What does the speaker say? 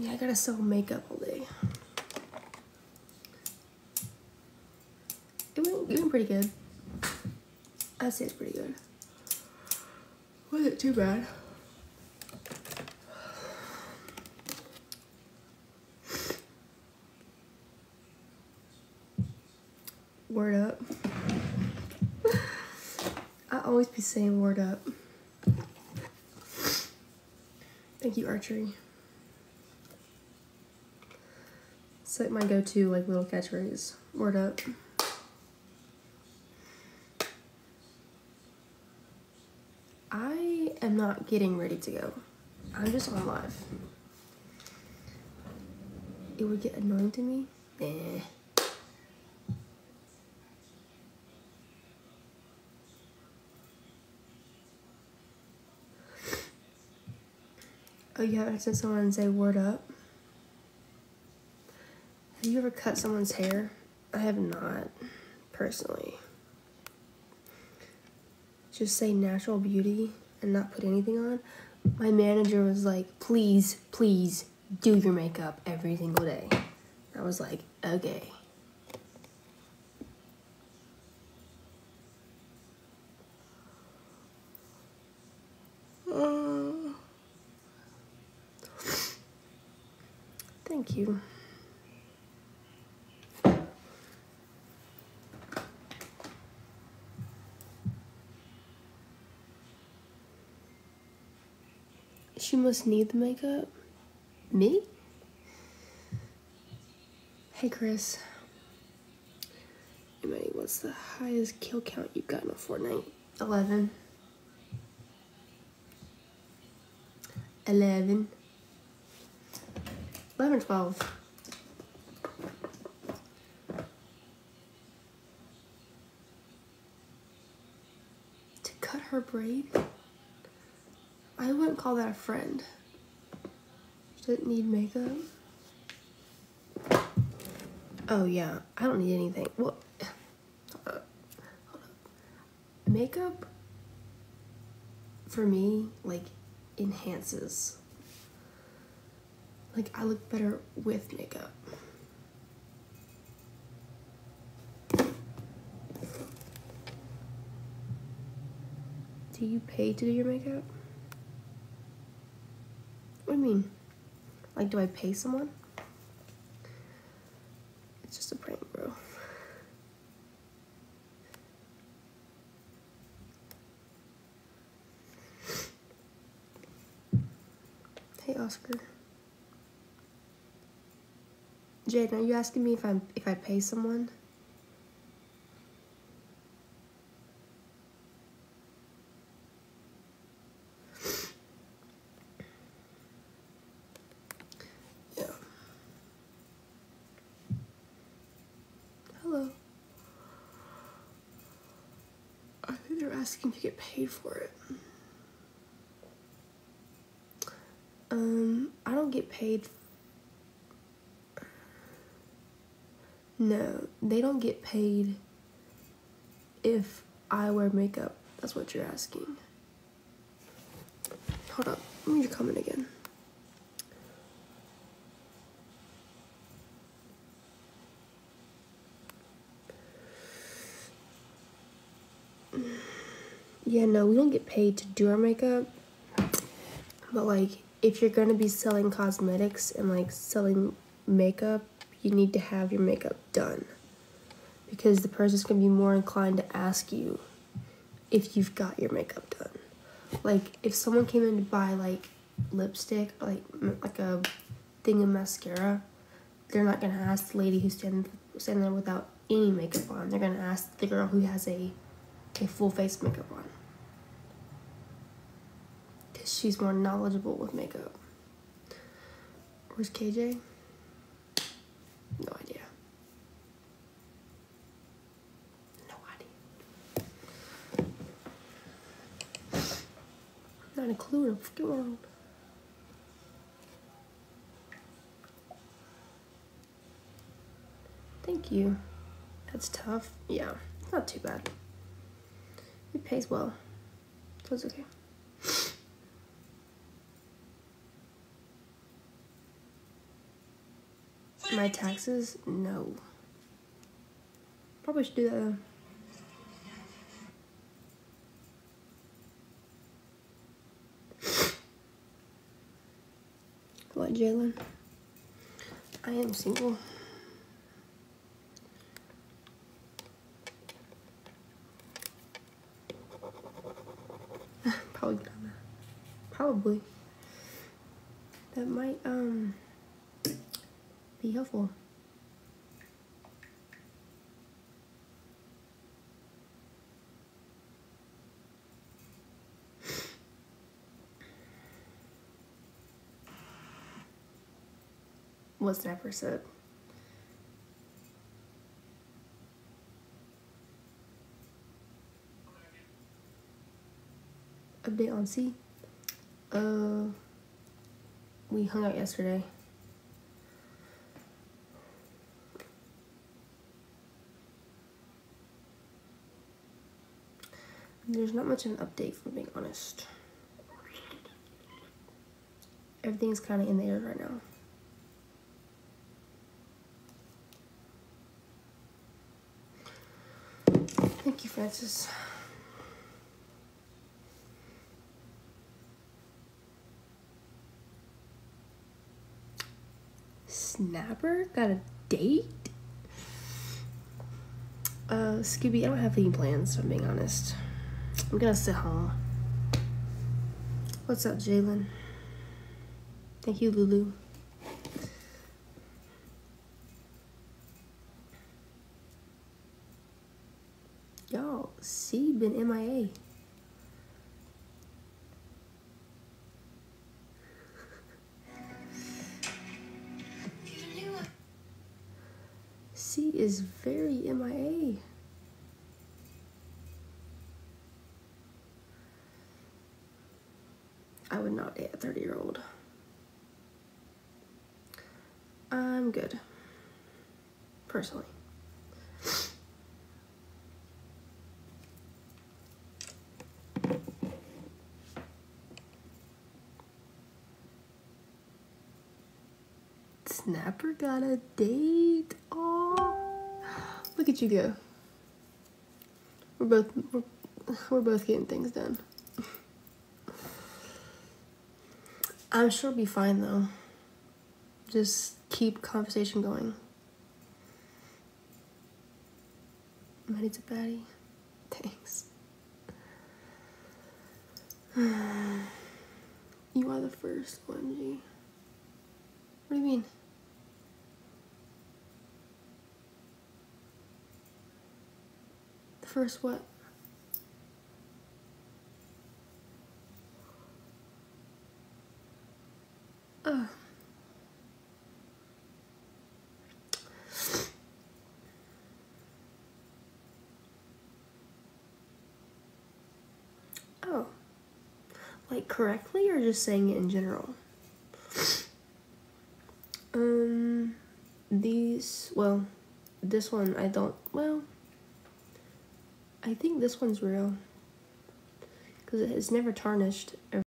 Yeah, I gotta sell makeup all day. It went, it went pretty good. I'd say it's pretty good. Wasn't too bad. Word up. I always be saying word up. Thank you, archery. It's like my go-to like little catchphrase. Word up. I am not getting ready to go. I'm just on live. It would get annoying to me. Eh. Oh, you haven't seen someone say word up? Have you ever cut someone's hair? I have not, personally. Just say natural beauty and not put anything on. My manager was like, please, please do your makeup every single day. I was like, okay. Thank you. She must need the makeup. Me? Hey, Chris. Hey, what's the highest kill count you've gotten in Fortnite? 11. 11. 11 12. To cut her braid? I wouldn't call that a friend. Doesn't need makeup. Oh yeah, I don't need anything. Well, up. Makeup for me like enhances. Like I look better with makeup. Do you pay to do your makeup? What do you mean? Like, do I pay someone? It's just a prank, bro. Hey, Oscar. Jade, are you asking me if I'm if I pay someone? Yeah. Hello. I think they're asking to get paid for it. Um, I don't get paid. No, they don't get paid if I wear makeup. That's what you're asking. Hold up, let me comment again. Yeah, no, we don't get paid to do our makeup. But like if you're gonna be selling cosmetics and like selling makeup, you need to have your makeup done. Because the person's gonna be more inclined to ask you if you've got your makeup done. Like if someone came in to buy like lipstick like like a thing of mascara, they're not gonna ask the lady who's standing standing there without any makeup on. They're gonna ask the girl who has a a full face makeup on. She's more knowledgeable with makeup. Where's KJ? No idea. No idea. Not a clue in the fucking world. Thank you. That's tough. Yeah, not too bad. It pays well. So it's okay. My taxes? No. Probably should do that though. What, Jalen? I am single. Probably. Probably. That might um be helpful. What's never said? Update on C. Uh, we hung out yesterday. There's not much of an update, for being honest. Everything's kind of in the air right now. Thank you, Francis. Snapper got a date? Uh, Scooby, I don't have any plans, if I'm being honest. I'm gonna sit home. What's up, Jalen? Thank you, Lulu. Y'all, C been MIA. C is very MIA. I would not date a 30 year old. I'm good. Personally. Snapper got a date. Oh, look at you go. We're both we're, we're both getting things done. I'm sure it'll be fine though. Just keep conversation going. Maddie's a baddie. Thanks. You are the first one, G. What do you mean? The first what? Oh. Oh. Like correctly or just saying it in general? Um, these, well, this one I don't, well, I think this one's real. Because it's never tarnished.